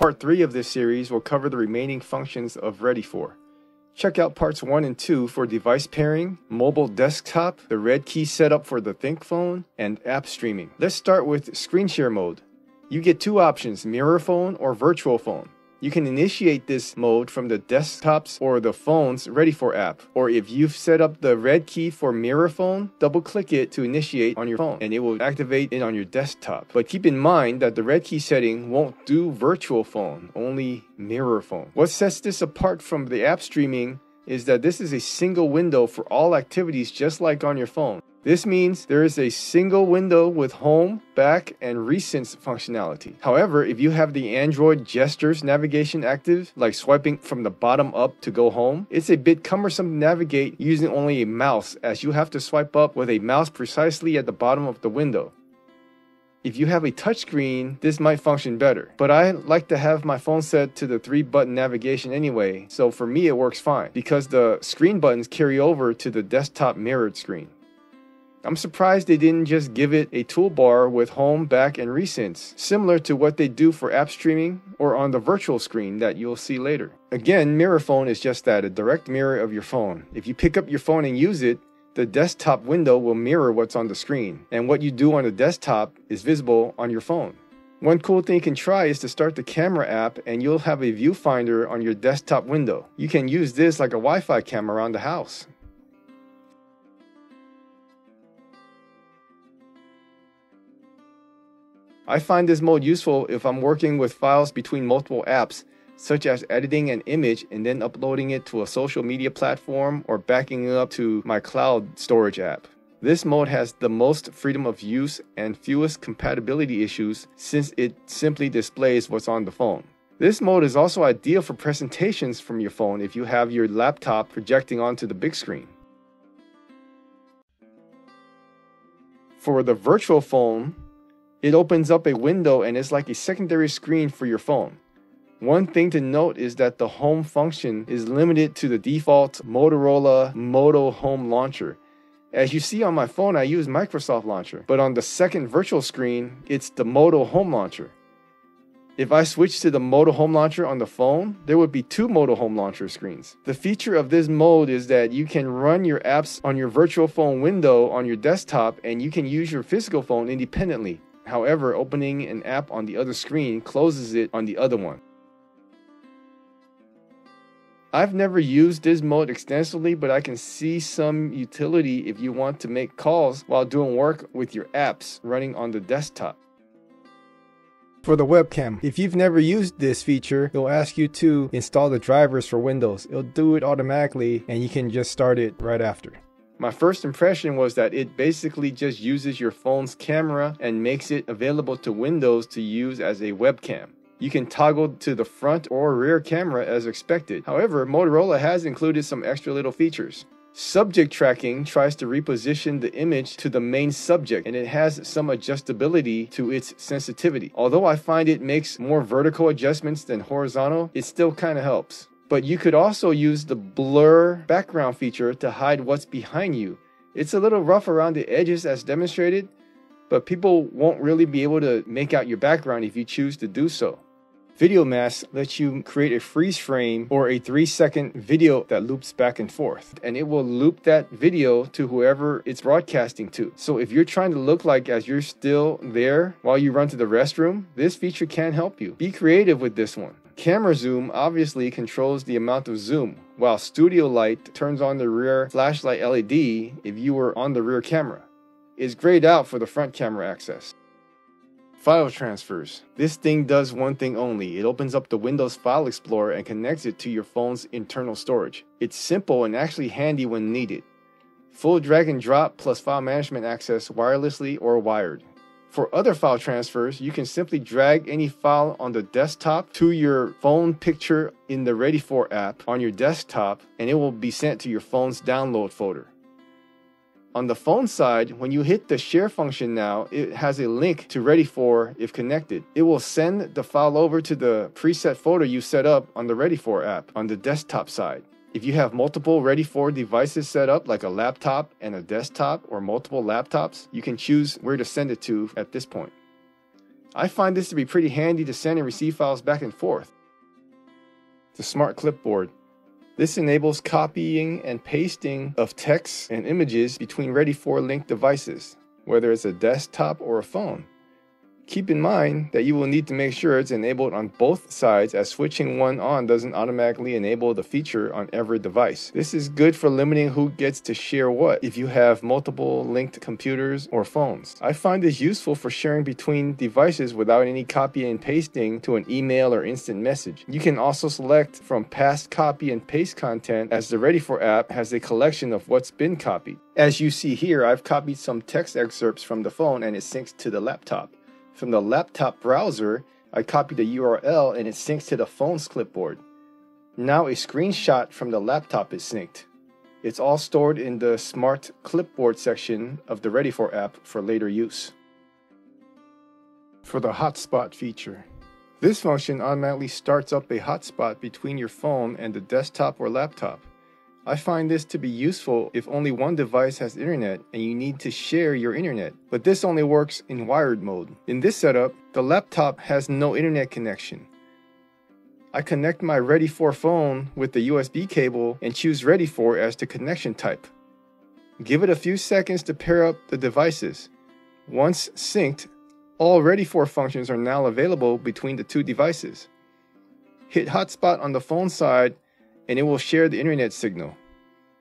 Part 3 of this series will cover the remaining functions of Ready For. Check out parts 1 and 2 for device pairing, mobile desktop, the red key setup for the ThinkPhone, and app streaming. Let's start with screen share mode. You get two options, mirror phone or virtual phone. You can initiate this mode from the desktops or the phone's Ready For app. Or if you've set up the red key for mirror phone, double click it to initiate on your phone and it will activate it on your desktop. But keep in mind that the red key setting won't do virtual phone, only mirror phone. What sets this apart from the app streaming is that this is a single window for all activities just like on your phone. This means there is a single window with home, back, and recents functionality. However, if you have the Android gestures navigation active, like swiping from the bottom up to go home, it's a bit cumbersome to navigate using only a mouse as you have to swipe up with a mouse precisely at the bottom of the window. If you have a touchscreen, this might function better. But I like to have my phone set to the three button navigation anyway, so for me it works fine because the screen buttons carry over to the desktop mirrored screen. I'm surprised they didn't just give it a toolbar with home, back, and recents, similar to what they do for app streaming or on the virtual screen that you'll see later. Again, Mirror Phone is just that, a direct mirror of your phone. If you pick up your phone and use it, the desktop window will mirror what's on the screen, and what you do on the desktop is visible on your phone. One cool thing you can try is to start the camera app and you'll have a viewfinder on your desktop window. You can use this like a Wi-Fi camera around the house. I find this mode useful if I'm working with files between multiple apps, such as editing an image and then uploading it to a social media platform or backing it up to my cloud storage app. This mode has the most freedom of use and fewest compatibility issues since it simply displays what's on the phone. This mode is also ideal for presentations from your phone if you have your laptop projecting onto the big screen. For the virtual phone, it opens up a window and it's like a secondary screen for your phone. One thing to note is that the home function is limited to the default Motorola Moto Home Launcher. As you see on my phone, I use Microsoft Launcher, but on the second virtual screen, it's the Moto Home Launcher. If I switch to the Moto Home Launcher on the phone, there would be two Moto Home Launcher screens. The feature of this mode is that you can run your apps on your virtual phone window on your desktop and you can use your physical phone independently. However, opening an app on the other screen closes it on the other one. I've never used this mode extensively, but I can see some utility if you want to make calls while doing work with your apps running on the desktop. For the webcam, if you've never used this feature, it'll ask you to install the drivers for Windows. It'll do it automatically and you can just start it right after. My first impression was that it basically just uses your phone's camera and makes it available to Windows to use as a webcam. You can toggle to the front or rear camera as expected. However, Motorola has included some extra little features. Subject tracking tries to reposition the image to the main subject and it has some adjustability to its sensitivity. Although I find it makes more vertical adjustments than horizontal, it still kind of helps. But you could also use the blur background feature to hide what's behind you. It's a little rough around the edges as demonstrated, but people won't really be able to make out your background if you choose to do so. Video Mask lets you create a freeze frame or a three second video that loops back and forth. And it will loop that video to whoever it's broadcasting to. So if you're trying to look like as you're still there while you run to the restroom, this feature can help you. Be creative with this one. Camera zoom obviously controls the amount of zoom, while studio light turns on the rear flashlight LED if you were on the rear camera. It's grayed out for the front camera access. File transfers. This thing does one thing only. It opens up the Windows File Explorer and connects it to your phone's internal storage. It's simple and actually handy when needed. Full drag and drop plus file management access wirelessly or wired. For other file transfers, you can simply drag any file on the desktop to your phone picture in the Ready For app on your desktop and it will be sent to your phone's download folder. On the phone side, when you hit the share function now, it has a link to Ready For if connected. It will send the file over to the preset folder you set up on the Ready For app on the desktop side. If you have multiple Ready For devices set up, like a laptop and a desktop or multiple laptops, you can choose where to send it to at this point. I find this to be pretty handy to send and receive files back and forth. The Smart Clipboard. This enables copying and pasting of text and images between ready for link devices, whether it's a desktop or a phone. Keep in mind that you will need to make sure it's enabled on both sides as switching one on doesn't automatically enable the feature on every device. This is good for limiting who gets to share what if you have multiple linked computers or phones. I find this useful for sharing between devices without any copy and pasting to an email or instant message. You can also select from past copy and paste content as the Ready for app has a collection of what's been copied. As you see here, I've copied some text excerpts from the phone and it syncs to the laptop. From the laptop browser, I copy the URL and it syncs to the phone's clipboard. Now a screenshot from the laptop is synced. It's all stored in the Smart Clipboard section of the Ready For app for later use. For the hotspot feature. This function automatically starts up a hotspot between your phone and the desktop or laptop. I find this to be useful if only one device has internet and you need to share your internet, but this only works in wired mode. In this setup, the laptop has no internet connection. I connect my Ready For phone with the USB cable and choose Ready For as the connection type. Give it a few seconds to pair up the devices. Once synced, all Ready For functions are now available between the two devices. Hit hotspot on the phone side and it will share the internet signal.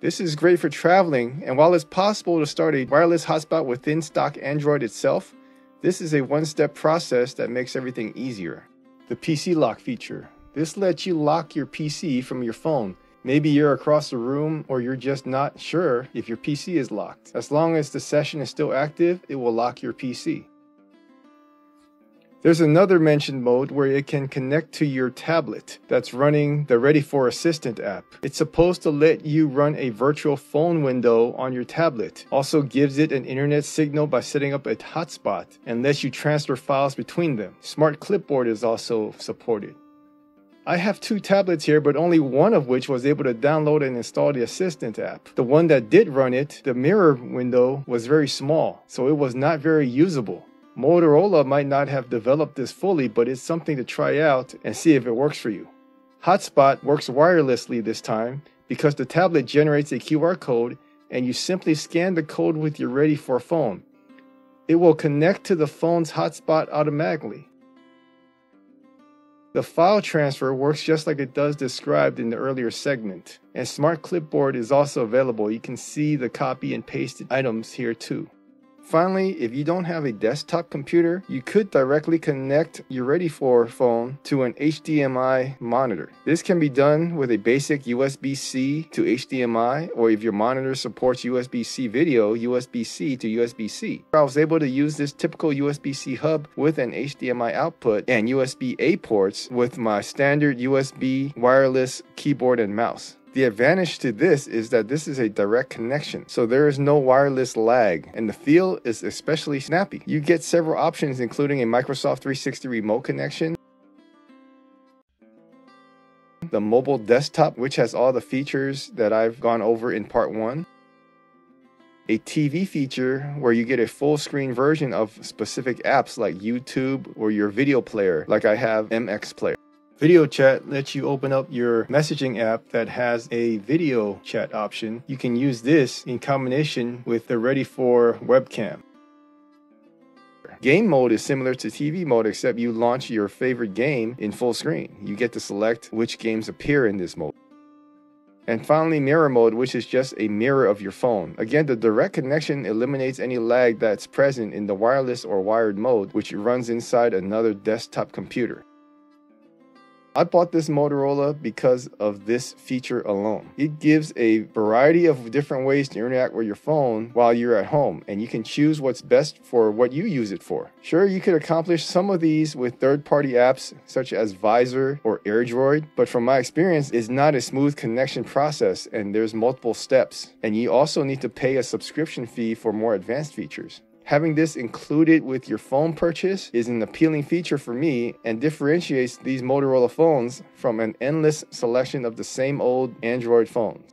This is great for traveling, and while it's possible to start a wireless hotspot within stock Android itself, this is a one step process that makes everything easier. The PC lock feature. This lets you lock your PC from your phone. Maybe you're across the room or you're just not sure if your PC is locked. As long as the session is still active, it will lock your PC. There's another mentioned mode where it can connect to your tablet that's running the Ready for Assistant app. It's supposed to let you run a virtual phone window on your tablet. Also gives it an internet signal by setting up a hotspot and lets you transfer files between them. Smart Clipboard is also supported. I have two tablets here, but only one of which was able to download and install the Assistant app. The one that did run it, the mirror window was very small, so it was not very usable. Motorola might not have developed this fully, but it's something to try out and see if it works for you. Hotspot works wirelessly this time because the tablet generates a QR code and you simply scan the code with your Ready For phone. It will connect to the phone's hotspot automatically. The file transfer works just like it does described in the earlier segment, and Smart Clipboard is also available. You can see the copy and pasted items here too. Finally, if you don't have a desktop computer, you could directly connect your Ready For phone to an HDMI monitor. This can be done with a basic USB-C to HDMI, or if your monitor supports USB-C video, USB-C to USB-C. I was able to use this typical USB-C hub with an HDMI output and USB-A ports with my standard USB wireless keyboard and mouse. The advantage to this is that this is a direct connection, so there is no wireless lag, and the feel is especially snappy. You get several options including a Microsoft 360 remote connection, the mobile desktop, which has all the features that I've gone over in part one, a TV feature where you get a full screen version of specific apps like YouTube or your video player, like I have MX Player. Video chat lets you open up your messaging app that has a video chat option. You can use this in combination with the Ready For webcam. Game mode is similar to TV mode except you launch your favorite game in full screen. You get to select which games appear in this mode. And finally, mirror mode, which is just a mirror of your phone. Again, the direct connection eliminates any lag that's present in the wireless or wired mode, which runs inside another desktop computer. I bought this Motorola because of this feature alone. It gives a variety of different ways to interact with your phone while you're at home, and you can choose what's best for what you use it for. Sure, you could accomplish some of these with third party apps such as Vysor or AirDroid, but from my experience, it's not a smooth connection process and there's multiple steps. And you also need to pay a subscription fee for more advanced features. Having this included with your phone purchase is an appealing feature for me and differentiates these Motorola phones from an endless selection of the same old Android phones.